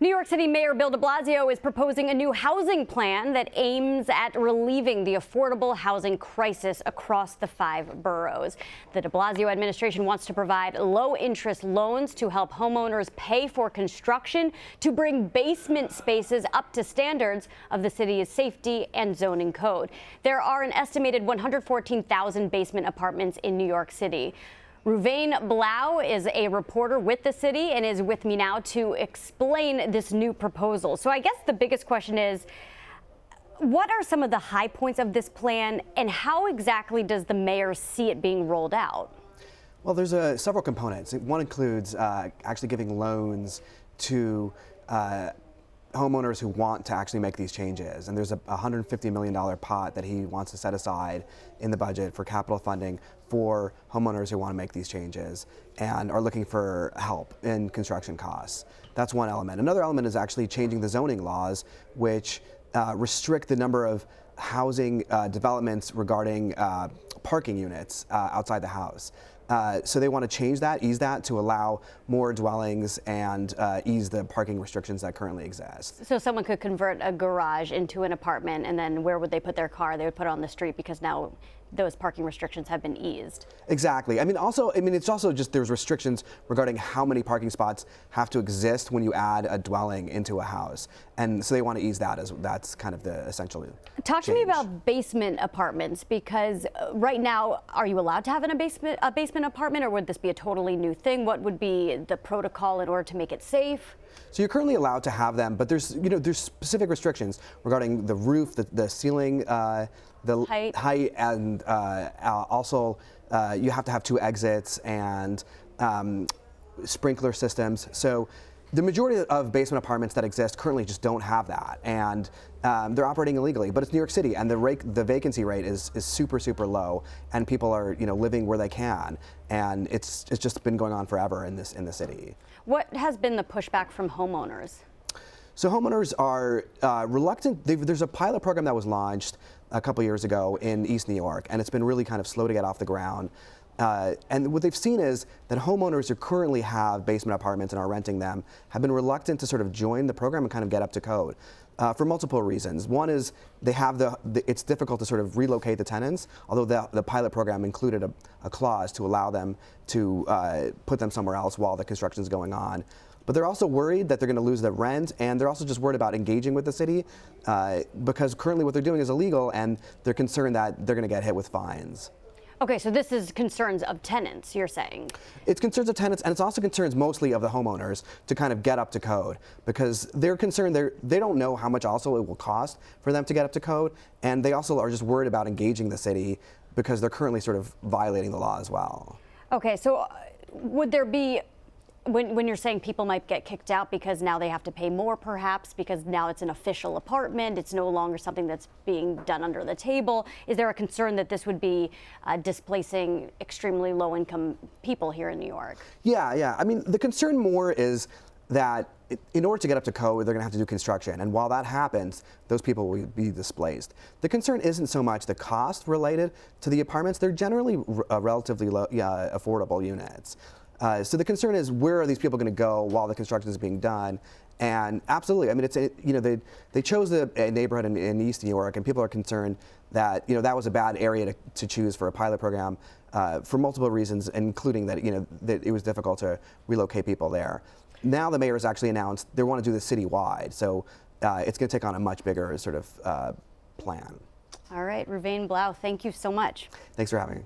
New York City Mayor Bill de Blasio is proposing a new housing plan that aims at relieving the affordable housing crisis across the five boroughs. The de Blasio administration wants to provide low interest loans to help homeowners pay for construction to bring basement spaces up to standards of the city's safety and zoning code. There are an estimated 114,000 basement apartments in New York City. Reuven Blau is a reporter with the city and is with me now to explain this new proposal. So I guess the biggest question is, what are some of the high points of this plan and how exactly does the mayor see it being rolled out? Well, there's uh, several components. One includes uh, actually giving loans to uh, homeowners who want to actually make these changes. And there's a $150 million pot that he wants to set aside in the budget for capital funding for homeowners who want to make these changes and are looking for help in construction costs. That's one element. Another element is actually changing the zoning laws, which uh, restrict the number of housing uh, developments regarding uh, parking units uh, outside the house. Uh, so they want to change that, ease that to allow more dwellings and uh, ease the parking restrictions that currently exist. So someone could convert a garage into an apartment and then where would they put their car? They would put it on the street because now those parking restrictions have been eased. Exactly. I mean, also, I mean, it's also just there's restrictions regarding how many parking spots have to exist when you add a dwelling into a house, and so they want to ease that as that's kind of the essential. Talk change. to me about basement apartments because uh, right now, are you allowed to have in a basement a basement apartment, or would this be a totally new thing? What would be the protocol in order to make it safe? So you're currently allowed to have them, but there's you know there's specific restrictions regarding the roof, the, the ceiling, uh, the height. height, and uh, also uh, you have to have two exits and um, sprinkler systems. So the majority of basement apartments that exist currently just don't have that, and um, they're operating illegally. But it's New York City, and the rate, the vacancy rate is is super super low, and people are you know living where they can, and it's it's just been going on forever in this in the city. What has been the pushback from homeowners? So homeowners are uh, reluctant. There's a pilot program that was launched a couple years ago in East New York, and it's been really kind of slow to get off the ground. Uh, and what they've seen is that homeowners who currently have basement apartments and are renting them have been reluctant to sort of join the program and kind of get up to code. Uh, for multiple reasons. One is they have the, the, it's difficult to sort of relocate the tenants, although the, the pilot program included a, a, clause to allow them to uh, put them somewhere else while the construction is going on. But they're also worried that they're going to lose the rent, and they're also just worried about engaging with the city uh, because currently what they're doing is illegal, and they're concerned that they're going to get hit with fines. Okay, so this is concerns of tenants, you're saying? It's concerns of tenants, and it's also concerns mostly of the homeowners to kind of get up to code because they're concerned they're, they don't know how much also it will cost for them to get up to code, and they also are just worried about engaging the city because they're currently sort of violating the law as well. Okay, so uh, would there be when, when you're saying people might get kicked out because now they have to pay more, perhaps because now it's an official apartment, it's no longer something that's being done under the table. Is there a concern that this would be uh, displacing extremely low income people here in New York? Yeah, yeah. I mean, the concern more is that in order to get up to code, they're going to have to do construction. And while that happens, those people will be displaced. The concern isn't so much the cost related to the apartments. They're generally uh, relatively low, yeah, affordable units. Uh, so the concern is where are these people going to go while the construction is being done? And absolutely, I mean, it's a, you know they they chose a, a neighborhood in, in, East New York, and people are concerned that you know that was a bad area to, to choose for a pilot program uh, for multiple reasons, including that you know that it was difficult to relocate people there. Now the mayor has actually announced they want to do this citywide, so uh, it's going to take on a much bigger sort of uh, plan. All right, Reuven Blau, thank you so much. Thanks for having me.